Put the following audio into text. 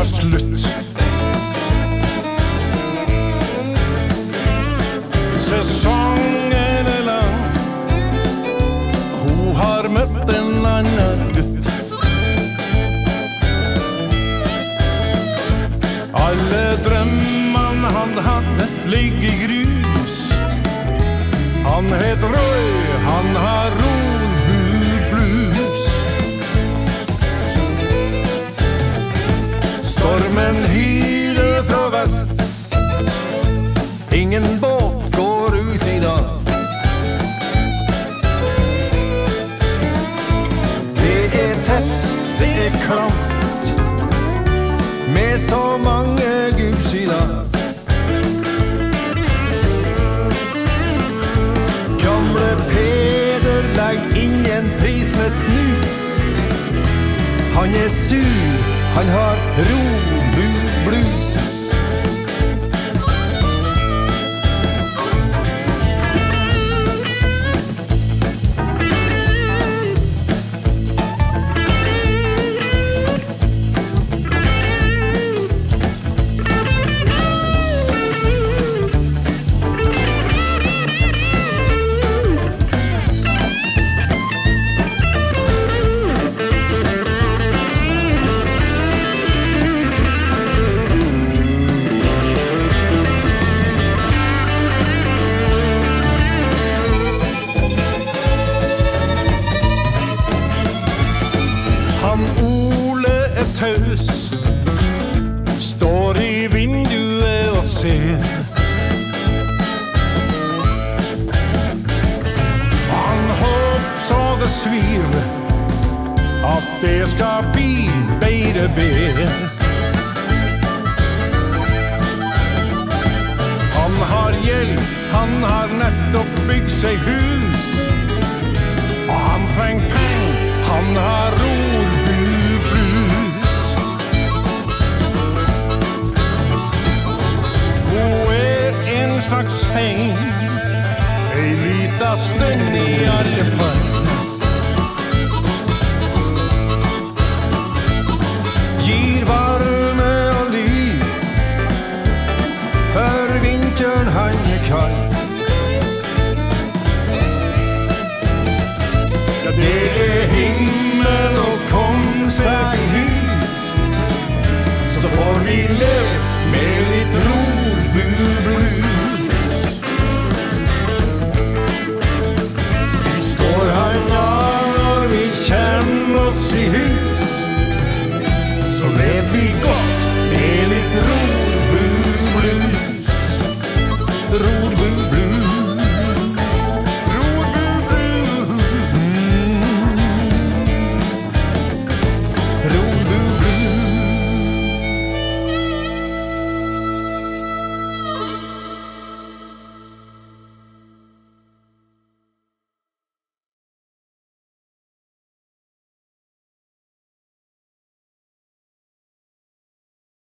var slutt. Sesongen er lang. Hun har møtt en annen gutt. Alle drømmene han hadde, ligger i grus. Han het Roy, han har rolbublues. Så mange gullsider. Gamle Peder legger ingen pris med snus. Han er sur, han har robu-blues. Det svir, at det skal bli bedre vær. Han har gjeld, han har nettopp bygd seg hus. Og han trenger penger, han har rolbu-blues. Hun er en slags heng, ei lita stund i himmel og kom seg hus. Så får vi levd med litt ro, rorbueblues. Vi står her i dag når vi kjenner oss i hus.